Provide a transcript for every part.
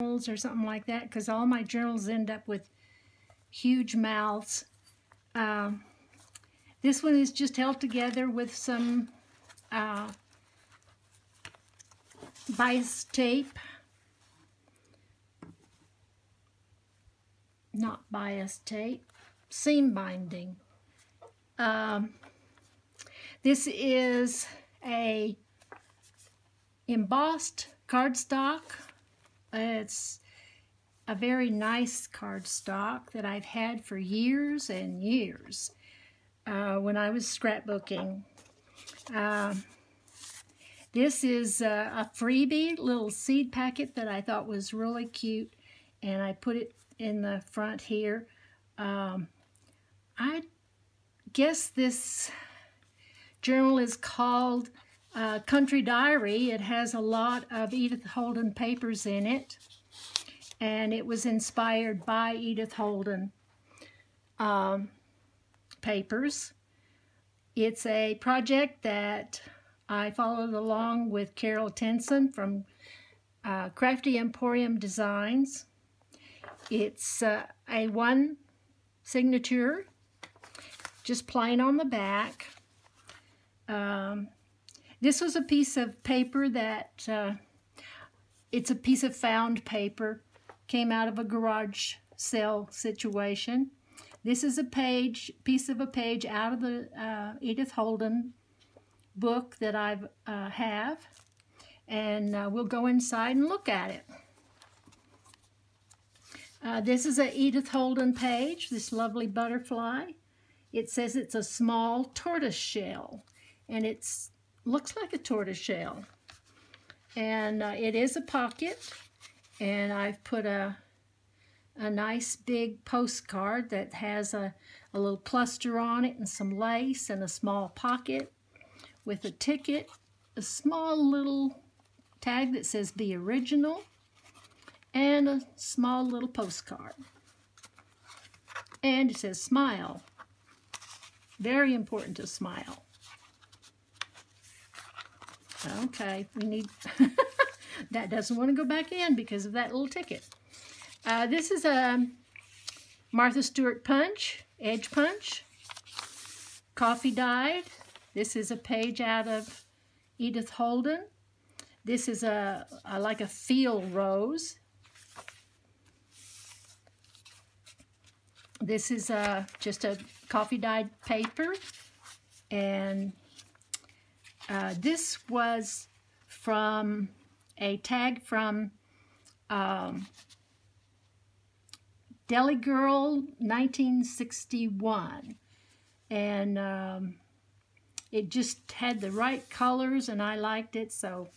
journals or something like that because all my journals end up with huge mouths. Um, this one is just held together with some uh, bias tape. Not bias tape, seam binding. Um, this is a embossed cardstock. It's a very nice cardstock that I've had for years and years uh, when I was scrapbooking. Uh, this is a, a, freebie little seed packet that I thought was really cute and I put it in the front here. Um, I guess this journal is called uh, Country Diary. It has a lot of Edith Holden papers in it and it was inspired by Edith Holden um, papers. It's a project that I followed along with Carol Tinson from uh, Crafty Emporium Designs. It's uh, a one signature, just plain on the back. Um, this was a piece of paper that, uh, it's a piece of found paper, came out of a garage sale situation. This is a page, piece of a page out of the uh, Edith Holden book that I uh, have. And uh, we'll go inside and look at it. Uh, this is a Edith Holden page, this lovely butterfly. It says it's a small tortoise shell, and it looks like a tortoise shell. And uh, it is a pocket, and I've put a a nice big postcard that has a, a little cluster on it and some lace and a small pocket with a ticket, a small little tag that says Be Original, and a small little postcard. And it says Smile. Very important to smile. Okay, we need, that doesn't want to go back in because of that little ticket. Uh, this is a Martha Stewart punch, edge punch, coffee dyed. This is a page out of Edith Holden. This is a, a like a field rose. This is a, just a coffee dyed paper. And uh, this was from a tag from um, Deli Girl 1961. And um, it just had the right colors and I liked it, so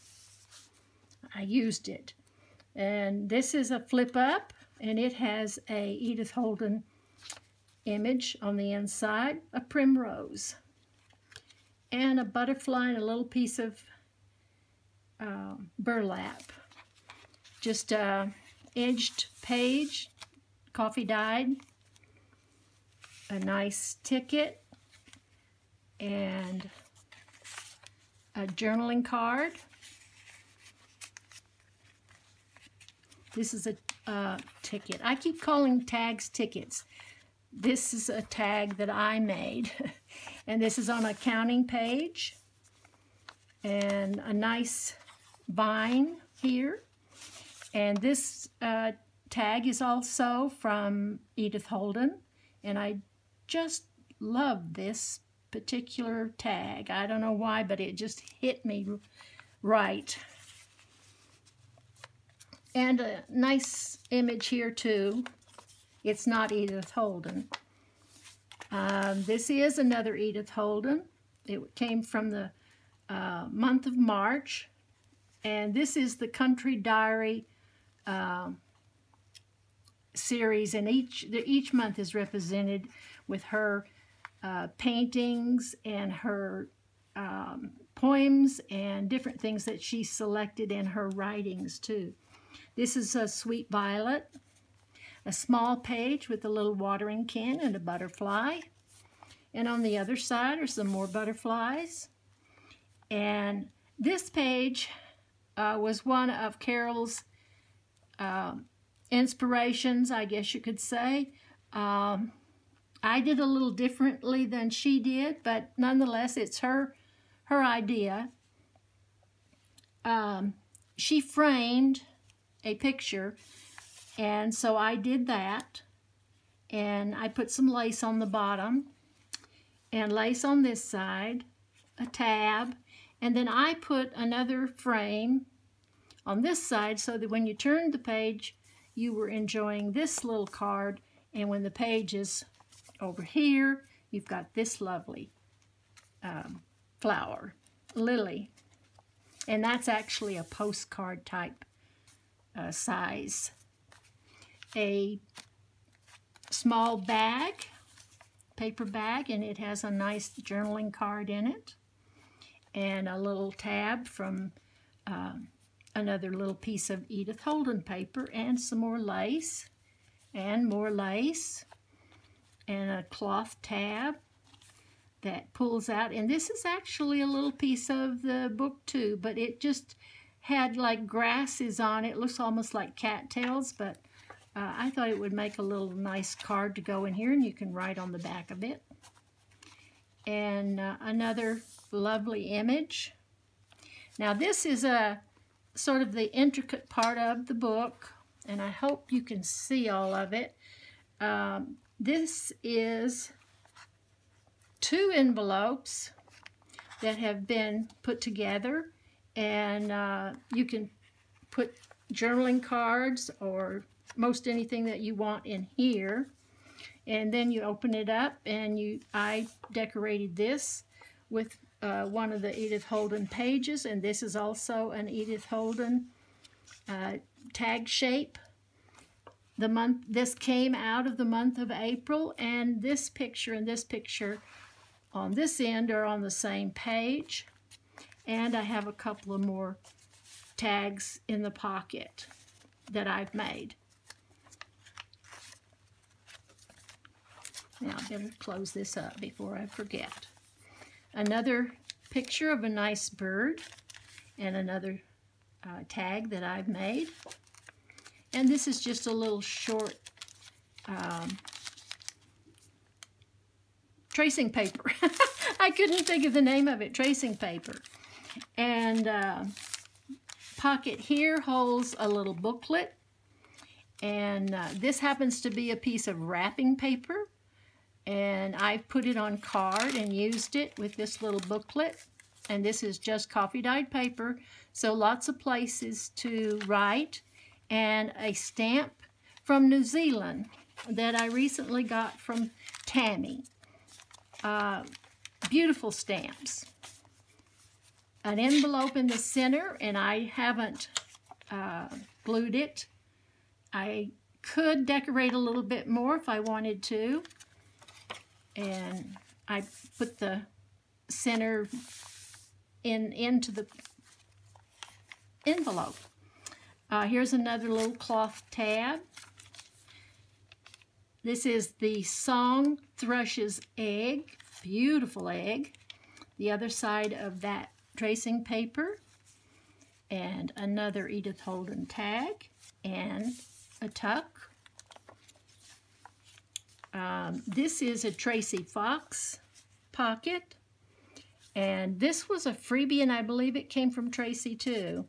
I used it. And this is a flip up and it has a Edith Holden image on the inside, a primrose, and a butterfly and a little piece of uh, burlap. Just a edged page, coffee dyed, a nice ticket, and a journaling card. This is a uh, ticket. I keep calling tags tickets. This is a tag that I made. and this is on a counting page. And a nice vine here. And this uh, tag is also from Edith Holden. And I just love this particular tag. I don't know why, but it just hit me right. And a nice image here too. It's not Edith Holden. Um, this is another Edith Holden. It came from the uh, month of March. And this is the Country Diary uh, series. And each, each month is represented with her uh, paintings and her um, poems and different things that she selected in her writings too. This is a sweet violet, a small page with a little watering can and a butterfly. And on the other side are some more butterflies. And this page uh, was one of Carol's um, inspirations, I guess you could say. Um, I did a little differently than she did, but nonetheless, it's her her idea. Um, she framed a picture, and so I did that, and I put some lace on the bottom, and lace on this side, a tab, and then I put another frame on this side so that when you turned the page, you were enjoying this little card, and when the page is over here, you've got this lovely um, flower, lily. And that's actually a postcard type uh, size. A small bag, paper bag, and it has a nice journaling card in it. And a little tab from um, another little piece of Edith Holden paper and some more lace and more lace and a cloth tab that pulls out. And this is actually a little piece of the book too, but it just had like grasses on it. it looks almost like cattails, but uh, I thought it would make a little nice card to go in here, and you can write on the back of it. And uh, another lovely image. Now this is a sort of the intricate part of the book, and I hope you can see all of it. Um, this is two envelopes that have been put together and uh, you can put journaling cards or most anything that you want in here. And then you open it up and you I decorated this with uh, one of the Edith Holden pages. And this is also an Edith Holden uh, tag shape. The month this came out of the month of April and this picture and this picture on this end are on the same page. And I have a couple of more tags in the pocket that I've made. Now I better close this up before I forget. Another picture of a nice bird and another uh, tag that I've made. And this is just a little short um, tracing paper. I couldn't think of the name of it, tracing paper. And uh, pocket here holds a little booklet. And uh, this happens to be a piece of wrapping paper. And I put it on card and used it with this little booklet. And this is just coffee dyed paper. So lots of places to write and a stamp from New Zealand that I recently got from Tammy. Uh, beautiful stamps. An envelope in the center, and I haven't uh, glued it. I could decorate a little bit more if I wanted to. And I put the center in into the envelope. Uh, here's another little cloth tab. This is the Song Thrush's egg, beautiful egg. The other side of that tracing paper and another Edith Holden tag and a tuck. Um, this is a Tracy Fox pocket and this was a freebie and I believe it came from Tracy too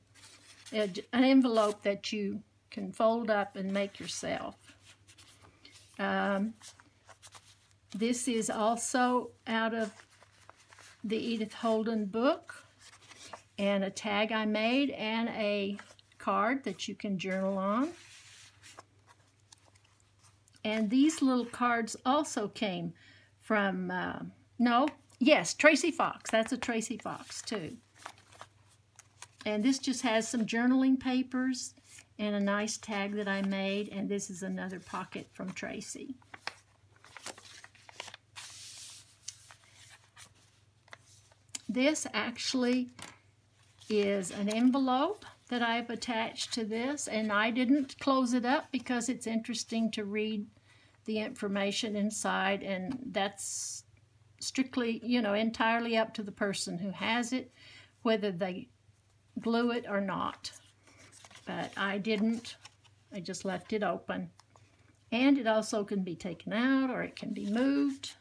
an envelope that you can fold up and make yourself. Um, this is also out of the Edith Holden book and a tag I made and a card that you can journal on. And these little cards also came from, uh, no, yes, Tracy Fox. That's a Tracy Fox too. And this just has some journaling papers and a nice tag that I made. And this is another pocket from Tracy. This actually is an envelope that I've attached to this. And I didn't close it up because it's interesting to read the information inside. And that's strictly, you know, entirely up to the person who has it, whether they glue it or not. But I didn't I just left it open. And it also can be taken out or it can be moved.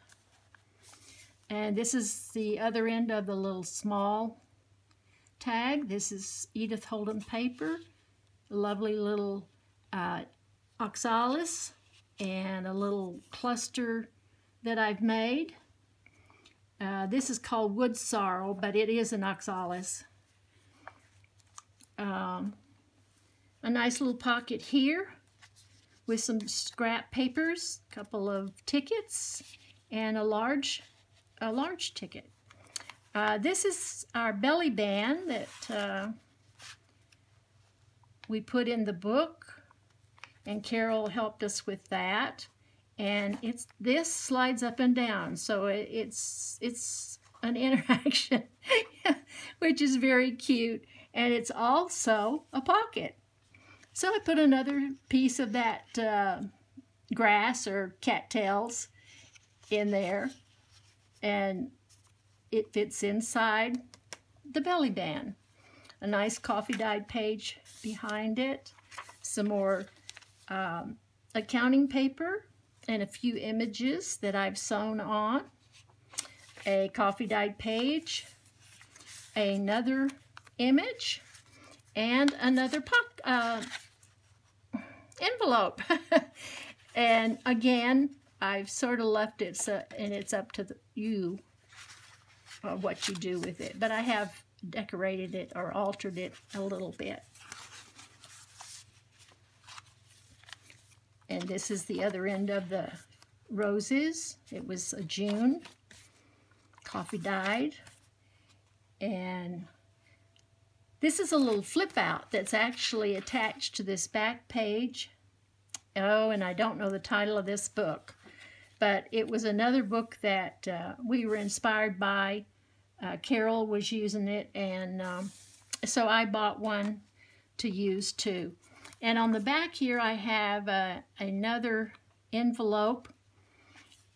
And this is the other end of the little small tag. This is Edith Holden paper, lovely little uh, oxalis, and a little cluster that I've made. Uh, this is called wood sorrel, but it is an oxalis. Um, a nice little pocket here with some scrap papers, a couple of tickets, and a large, a large ticket. Uh, this is our belly band that uh, we put in the book, and Carol helped us with that. And it's this slides up and down so it, it's it's an interaction which is very cute. And it's also a pocket. So I put another piece of that uh, grass or cattails in there. And it fits inside the belly band. A nice coffee dyed page behind it. Some more um, accounting paper and a few images that I've sewn on, a coffee dyed page, another image, and another pop, uh, envelope. and again, I've sort of left it so, and it's up to the, you uh, what you do with it. But I have decorated it or altered it a little bit. And this is the other end of the roses. It was a June, coffee dyed. And this is a little flip out that's actually attached to this back page. Oh, and I don't know the title of this book, but it was another book that uh, we were inspired by. Uh, Carol was using it, and um, so I bought one to use too. And on the back here, I have uh, another envelope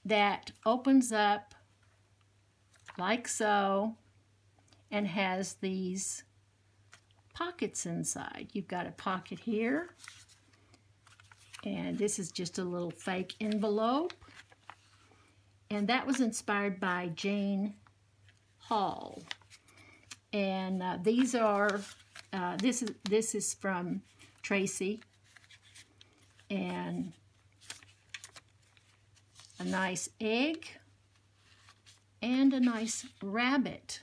that opens up like so and has these pockets inside. You've got a pocket here, and this is just a little fake envelope. And that was inspired by Jane Hall. And uh, these are, uh, this is this is from Tracy and a nice egg and a nice rabbit.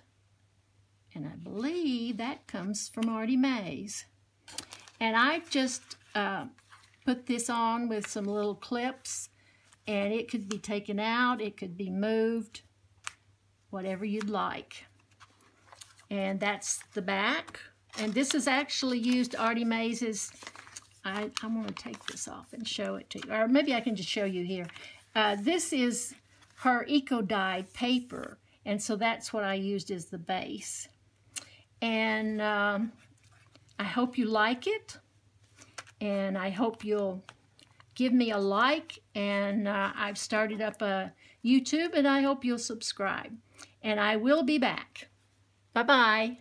And I believe that comes from Artie Mays. And I just uh, put this on with some little clips and it could be taken out, it could be moved, whatever you'd like. And that's the back. And this is actually used Artie Mays's, I, I'm going to take this off and show it to you. Or maybe I can just show you here. Uh, this is her eco-dyed paper. And so that's what I used as the base. And um, I hope you like it. And I hope you'll give me a like. And uh, I've started up a YouTube and I hope you'll subscribe. And I will be back. Bye-bye.